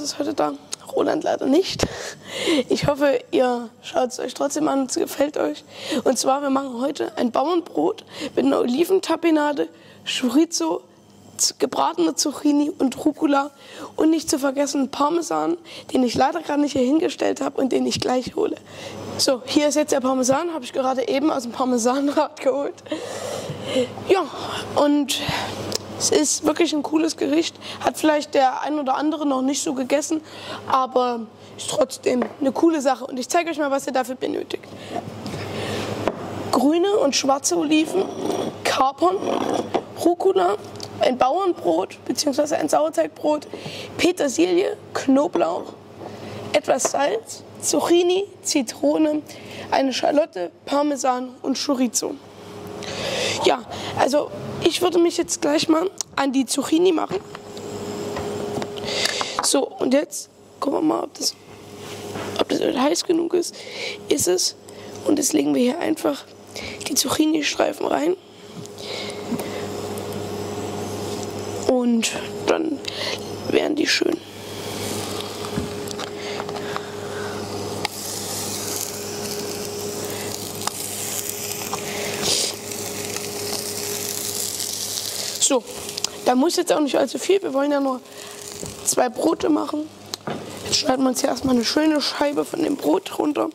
ist heute da. Roland leider nicht. Ich hoffe, ihr schaut es euch trotzdem an, es gefällt euch. Und zwar, wir machen heute ein Bauernbrot mit einer Oliventapenade, Chorizo, gebratene Zucchini und Rucola und nicht zu vergessen Parmesan, den ich leider gerade nicht hier hingestellt habe und den ich gleich hole. So, hier ist jetzt der Parmesan, habe ich gerade eben aus dem Parmesanrad geholt. Ja, und es ist wirklich ein cooles Gericht. Hat vielleicht der ein oder andere noch nicht so gegessen, aber ist trotzdem eine coole Sache. Und ich zeige euch mal, was ihr dafür benötigt. Grüne und schwarze Oliven, Kapern, Rucola, ein Bauernbrot bzw. ein Sauerteigbrot, Petersilie, Knoblauch, etwas Salz, Zucchini, Zitrone, eine Schalotte, Parmesan und Chorizo. Ja, also ich würde mich jetzt gleich mal an die Zucchini machen. So, und jetzt gucken wir mal, ob das, ob das heiß genug ist. Ist es. Und jetzt legen wir hier einfach die Zucchini-Streifen rein. Und dann werden die schön. So, da muss jetzt auch nicht allzu viel. Wir wollen ja nur zwei Brote machen. Jetzt schneiden wir uns hier erstmal eine schöne Scheibe von dem Brot runter.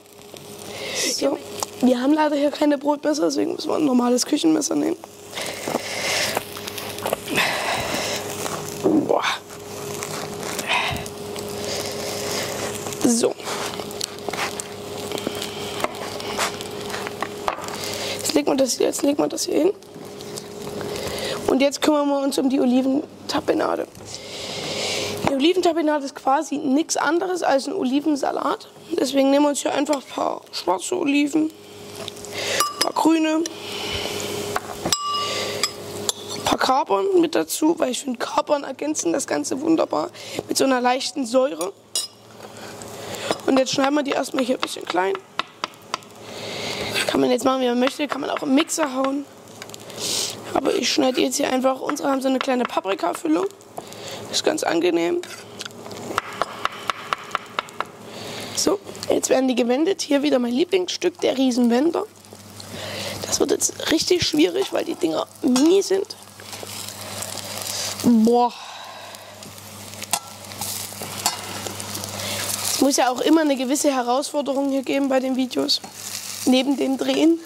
So. Wir haben leider hier keine Brotmesser, deswegen müssen wir ein normales Küchenmesser nehmen. Boah. So. Jetzt legt man das, jetzt legt man das hier hin. Jetzt kümmern wir uns um die Oliventapenade. Die Oliventapenade ist quasi nichts anderes als ein Olivensalat. Deswegen nehmen wir uns hier einfach ein paar schwarze Oliven, ein paar grüne, ein paar Kapern mit dazu, weil ich finde, Kapern ergänzen das Ganze wunderbar mit so einer leichten Säure. Und jetzt schneiden wir die erstmal hier ein bisschen klein. Kann man jetzt machen, wie man möchte, kann man auch im Mixer hauen. Aber ich schneide jetzt hier einfach, unsere haben so eine kleine Paprikafüllung. Ist ganz angenehm. So, jetzt werden die gewendet. Hier wieder mein Lieblingsstück, der Riesenwender. Das wird jetzt richtig schwierig, weil die Dinger mini sind. Boah. Es muss ja auch immer eine gewisse Herausforderung hier geben bei den Videos. Neben dem Drehen.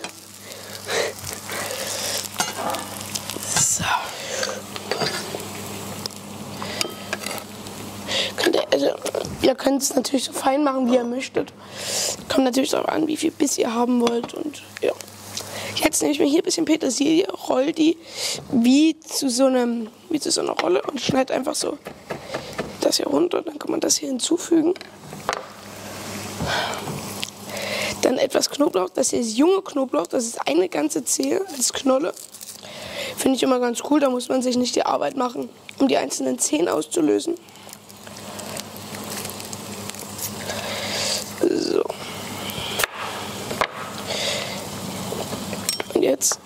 Also, ihr könnt es natürlich so fein machen, wie ihr möchtet. Kommt natürlich darauf an, wie viel Biss ihr haben wollt. Und ja. Jetzt nehme ich mir hier ein bisschen Petersilie, roll die wie zu so einem, wie zu so einer Rolle und schneide einfach so das hier runter. Dann kann man das hier hinzufügen. Dann etwas Knoblauch. Das hier ist junge Knoblauch. Das ist eine ganze Zehe als Knolle. Finde ich immer ganz cool. Da muss man sich nicht die Arbeit machen, um die einzelnen Zehen auszulösen. jetzt.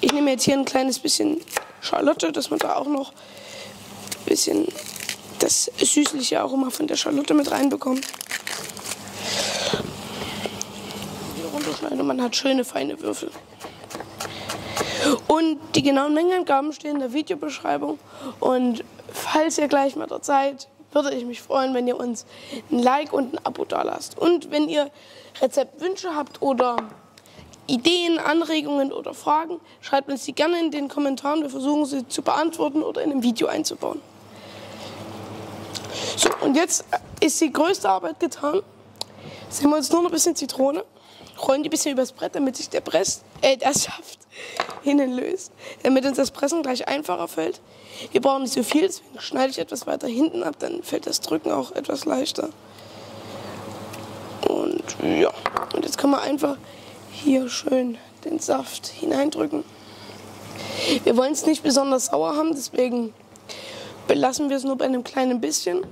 Ich nehme jetzt hier ein kleines bisschen Schalotte, dass man da auch noch ein bisschen das süßliche Aroma von der Schalotte mit reinbekommt. Man hat schöne feine Würfel. Und die genauen Mengenangaben stehen in der Videobeschreibung. Und falls ihr gleich mal dort seid, würde ich mich freuen, wenn ihr uns ein Like und ein Abo da lasst. Und wenn ihr Rezeptwünsche habt oder Ideen, Anregungen oder Fragen, schreibt uns die gerne in den Kommentaren. Wir versuchen sie zu beantworten oder in einem Video einzubauen. So, und jetzt ist die größte Arbeit getan. Jetzt nehmen wir uns nur noch ein bisschen Zitrone, rollen die ein bisschen übers Brett, damit sich der, Press, äh, der Saft innen löst, damit uns das Pressen gleich einfacher fällt. Wir brauchen nicht so viel, deswegen schneide ich etwas weiter hinten ab, dann fällt das Drücken auch etwas leichter. Und ja, und jetzt kann man einfach hier schön den Saft hineindrücken. Wir wollen es nicht besonders sauer haben, deswegen belassen wir es nur bei einem kleinen bisschen.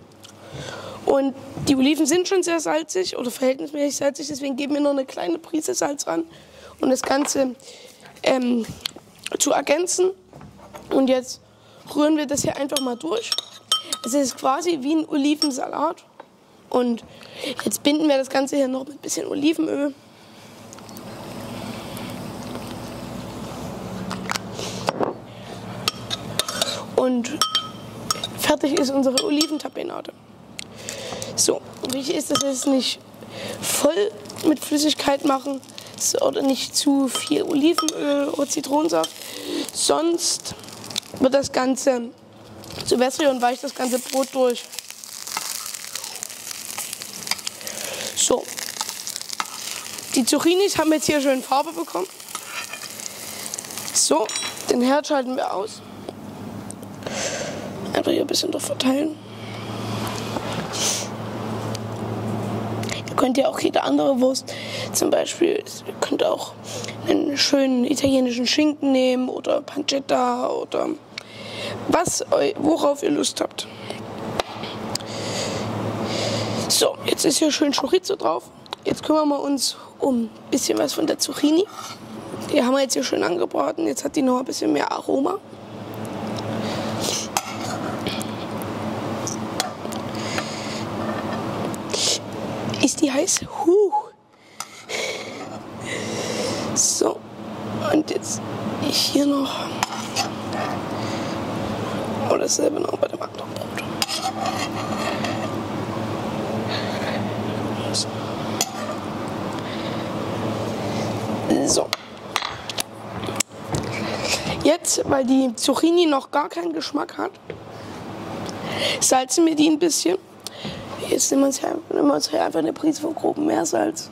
Und die Oliven sind schon sehr salzig oder verhältnismäßig salzig, deswegen geben wir noch eine kleine Prise Salz ran. Und das Ganze ähm, zu ergänzen. Und jetzt rühren wir das hier einfach mal durch. Es ist quasi wie ein Olivensalat. Und jetzt binden wir das Ganze hier noch mit ein bisschen Olivenöl. Und fertig ist unsere Oliventapenade. So, wichtig ist, dass wir es nicht voll mit Flüssigkeit machen oder nicht zu viel Olivenöl oder Zitronensaft. Sonst wird das Ganze zu wässrig und weicht das ganze Brot durch. So. Die Zucchinis haben jetzt hier schön Farbe bekommen. So, den Herd schalten wir aus. Einfach hier ein bisschen drauf verteilen. Ihr könnt ja auch jede andere Wurst, zum Beispiel, ihr könnt auch einen schönen italienischen Schinken nehmen oder Pancetta oder was, worauf ihr Lust habt. So, jetzt ist hier schön Chorizo drauf. Jetzt kümmern wir uns um ein bisschen was von der Zucchini. Die haben wir jetzt hier schön angebraten. Jetzt hat die noch ein bisschen mehr Aroma. Die heiß? Huh. So, und jetzt hier noch. Oh, dasselbe noch bei dem anderen Brot. So. Jetzt, weil die Zucchini noch gar keinen Geschmack hat, salzen wir die ein bisschen. Jetzt nehmen wir uns, hier, einfach eine Prise von grobem Meersalz.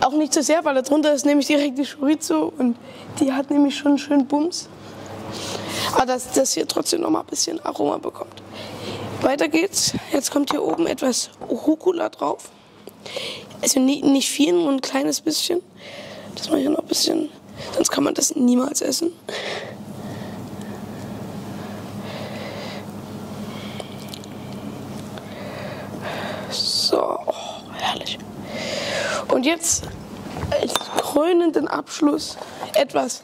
Auch nicht zu sehr, weil da drunter ist nämlich direkt die Chorizo und die hat nämlich schon schön Bums. Aber dass das hier trotzdem noch mal ein bisschen Aroma bekommt. Weiter geht's. Jetzt kommt hier oben etwas Rucola drauf. Also nicht viel, nur ein kleines bisschen. Das mache ich noch ein bisschen. Sonst kann man das niemals essen. So, oh, herrlich. Und jetzt als krönenden Abschluss etwas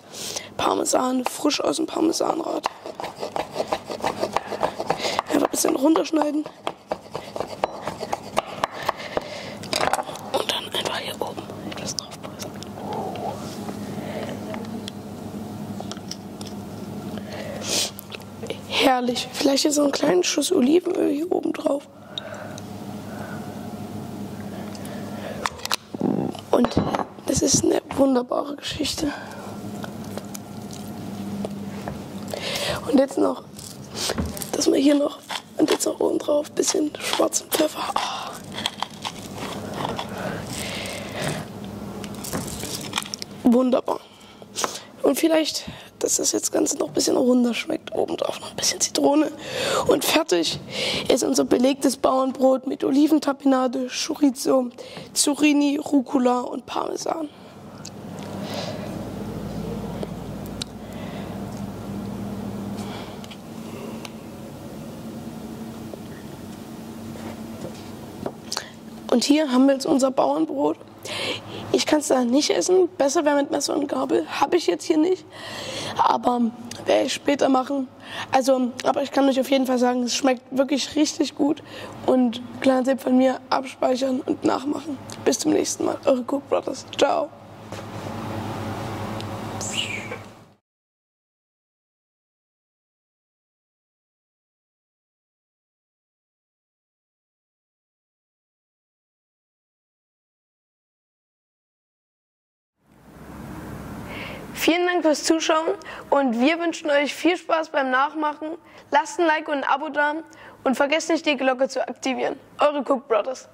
Parmesan, frisch aus dem Parmesanrad. Einfach ein bisschen runterschneiden. Und dann einfach hier oben etwas draufpressen. Herrlich. Vielleicht jetzt so einen kleinen Schuss Olivenöl hier oben drauf. Und es ist eine wunderbare Geschichte. Und jetzt noch, dass wir hier noch, und jetzt noch oben drauf, bisschen schwarzen Pfeffer. Oh. Wunderbar. Und vielleicht, dass das jetzt Ganze noch ein bisschen runder schmeckt, oben drauf noch ein bisschen Zitrone. Und fertig ist unser belegtes Bauernbrot mit Oliventapenade, Chorizo, Zucchini, Rucola und Parmesan. Und hier haben wir jetzt unser Bauernbrot. Ich kann es da nicht essen. Besser wäre mit Messer und Gabel. Habe ich jetzt hier nicht. Aber werde ich später machen. Also, aber ich kann euch auf jeden Fall sagen, es schmeckt wirklich richtig gut. Und kleiner Tipp von mir, abspeichern und nachmachen. Bis zum nächsten Mal. Eure Cook Brothers. Ciao. Vielen Dank fürs Zuschauen und wir wünschen euch viel Spaß beim Nachmachen. Lasst ein Like und ein Abo da und vergesst nicht die Glocke zu aktivieren. Eure Cook Brothers.